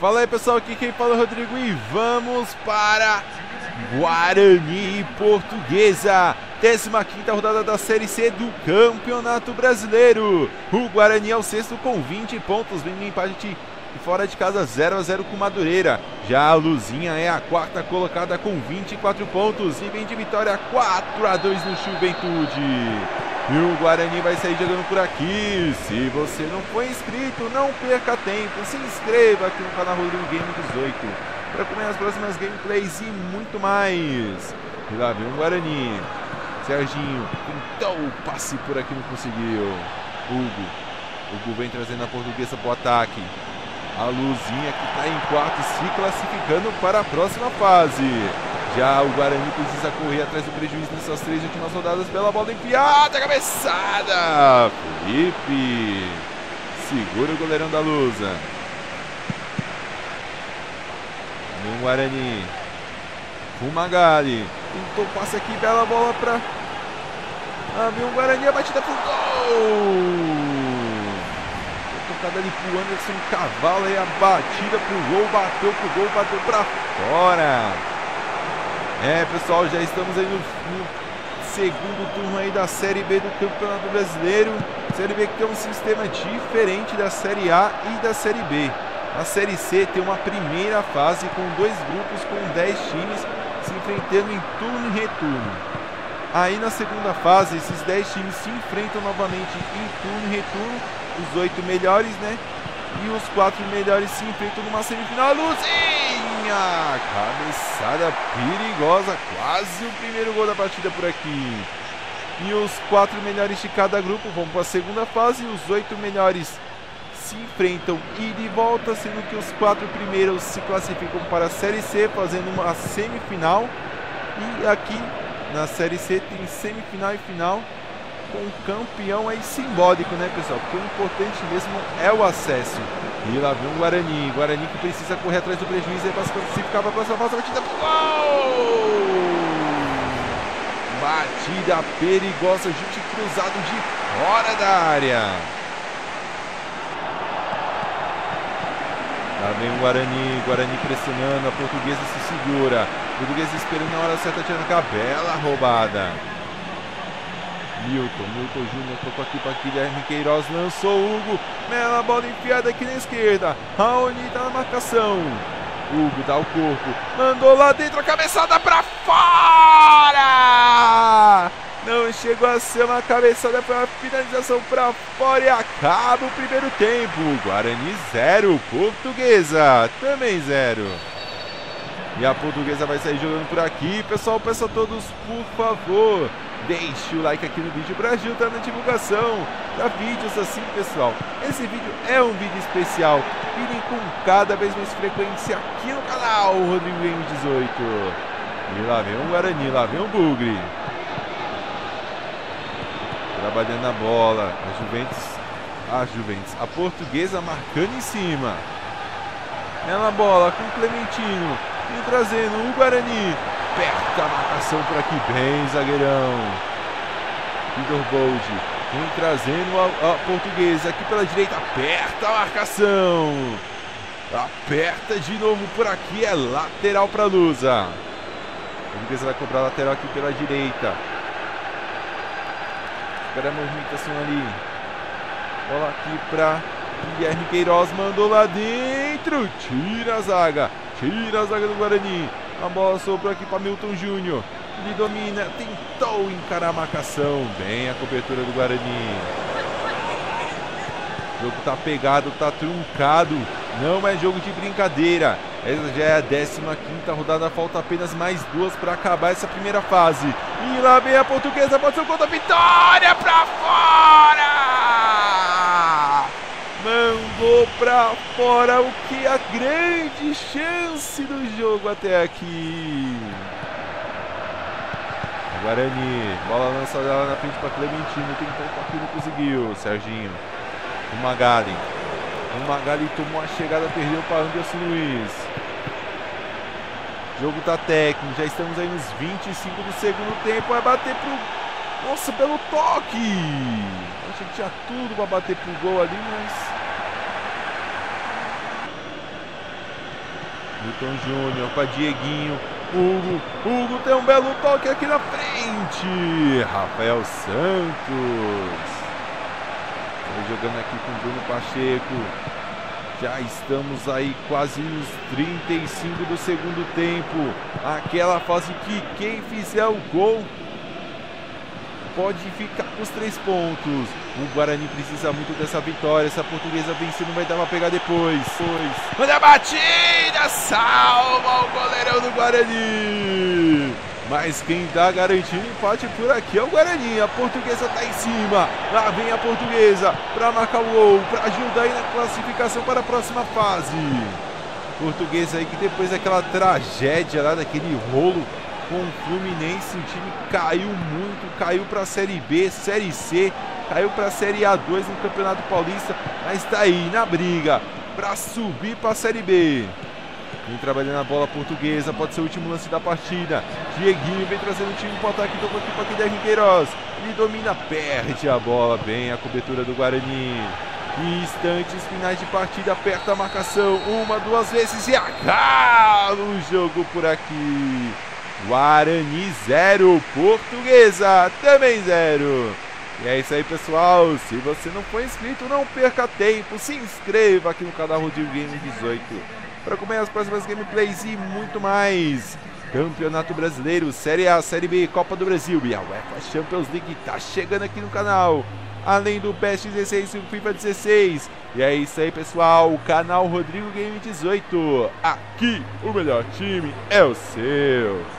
Fala aí pessoal, aqui quem fala é o Rodrigo e vamos para Guarani Portuguesa, 15 rodada da Série C do Campeonato Brasileiro. O Guarani é o sexto com 20 pontos, vem no empate fora de casa 0 a 0 com Madureira. Já a Luzinha é a quarta colocada com 24 pontos e vem de vitória 4 a 2 no Juventude. E o Guarani vai sair jogando por aqui. Se você não foi inscrito, não perca tempo. Se inscreva aqui no canal Rodrigo Game 18 para acompanhar as próximas gameplays e muito mais. E lá vem o Guarani. Serginho tentou o passe por aqui, não conseguiu. Hugo. Hugo vem trazendo a portuguesa para o ataque. A Luzinha que está em quarto se classificando para a próxima fase. Já o Guarani precisa correr atrás do prejuízo nessas três últimas rodadas pela bola enfiada, cabeçada. Felipe segura o goleirão da Lusa. No Guarani. Fumagalli. Tentou passe aqui, bela bola para. Ah, o Guarani, a batida pro gol! tocada ali pro Anderson Cavalo e a batida pro gol, bateu pro gol, bateu para fora. É, pessoal, já estamos aí no, no, segundo turno aí da Série B do Campeonato Brasileiro. Série B que tem um sistema diferente da Série A e da Série B. A Série C tem uma primeira fase com dois grupos com 10 times se enfrentando em turno e retorno. Aí na segunda fase, esses 10 times se enfrentam novamente em turno e retorno os oito melhores, né? E os quatro melhores se enfrentam numa semifinal. Luzinha! Cabeçada perigosa, quase o primeiro gol da partida por aqui. E os quatro melhores de cada grupo vão para a segunda fase. E os oito melhores se enfrentam e volta, sendo que os quatro primeiros se classificam para a Série C, fazendo uma semifinal. E aqui na Série C tem semifinal e final com um campeão aí simbólico, né, pessoal? Porque o importante mesmo é o acesso. E lá vem o Guarani. Guarani que precisa correr atrás do prejuízo aí para se classificar para a próxima fase. Batida pro gol! Batida perigosa, cruzado de fora da área. Lá vem o Guarani, Guarani pressionando, a portuguesa se segura. Portuguesa esperando na hora certa, tirando a bela roubada. Milton, Milton Júnior tocou aqui para Guilherme Queiroz, lançou Hugo, bela bola enfiada aqui na esquerda, Raoni tá na marcação, Hugo dá o corpo, mandou lá dentro a cabeçada para fora! Não chegou a ser uma cabeçada, uma finalização para fora e acaba o primeiro tempo. Guarani 0, Portuguesa também 0. E a portuguesa vai sair jogando por aqui. Pessoal, peço a todos, por favor, Deixe o like aqui no vídeo para ajudar na divulgação para vídeos assim, pessoal. Esse vídeo é um vídeo especial. Virem com cada vez mais frequência aqui no canal Rodrigo Game 18. E lá vem um Guarani, lá vem um Bugre. Trabalhando a bola. A Juventus, a Juventus, a portuguesa marcando em cima. Ela bola com o Clementino. E trazendo o Guarani. Aperta a marcação por aqui, bem zagueirão. Igor Bold vem trazendo a, a, portuguesa aqui pela direita, aperta a marcação. Aperta de novo por aqui, é lateral para Lusa. A portuguesa vai cobrar lateral aqui pela direita. Espera a movimentação ali. Bola aqui para Guilherme Queiroz, mandou lá dentro. Tira a zaga, tira a zaga do Guarani. A bola sobrou aqui para Milton Júnior. Ele domina, tentou encarar a marcação. Bem a cobertura do Guarani. O jogo tá pegado, tá truncado. Não é jogo de brincadeira. Essa já é a 15 rodada, falta apenas mais duas para acabar essa primeira fase. E lá vem a portuguesa, pode ser o gol da vitória para fora! Mandou para fora o que é a grande chance do jogo até aqui. Guarani, bola lançada lá na frente para Clementino, tem um aqui, não conseguiu. Serginho, o Magali. O Magali tomou a chegada, perdeu para Anderson Luiz. O jogo tá técnico, já estamos aí nos 25 do segundo tempo. Vai bater pro. Nossa, pelo toque! Achei que tinha tudo para bater pro gol ali, mas Milton Júnior para Dieguinho. Hugo, Hugo tem um belo toque aqui na frente. Rafael Santos. Tá jogando aqui com Bruno Pacheco. Já estamos aí quase nos 35 do segundo tempo. Aquela fase que quem fizer o gol pode ficar com os três pontos. O Guarani precisa muito dessa vitória. Essa portuguesa vencer não vai dar uma pegar depois. Pois. A batida! Salva o goleirão do Guarani! Mas quem está garantindo empate por aqui é o Guarani. A portuguesa está em cima. Lá vem a portuguesa para marcar o gol, para ajudar aí na classificação para a próxima fase. Portuguesa aí que depois daquela tragédia lá, daquele rolo com o Fluminense, o time caiu muito, caiu para a Série B, Série C, caiu para a Série A2 no Campeonato Paulista, mas está aí na briga para subir para a Série B. Vem trabalhando a bola portuguesa, pode ser o último lance da partida. Dieguinho vem trazendo o time para o ataque, tocou aqui para Guilherme Queiroz. Ele domina, perde a bola, bem a cobertura do Guarani. Instantes finais de partida, aperta a marcação, uma, duas vezes e acaba o jogo por aqui. Guarani 0, Portuguesa também 0. E é isso aí, pessoal. Se você não for inscrito, não perca tempo. Se inscreva aqui no canal Rodrigo Game 18 para acompanhar as próximas gameplays e muito mais. Campeonato Brasileiro, Série A, Série B, Copa do Brasil e a UEFA Champions League tá chegando aqui no canal. Além do PES 16 e o FIFA 16. E é isso aí, pessoal. O canal Rodrigo Game 18. Aqui, o melhor time é o seu.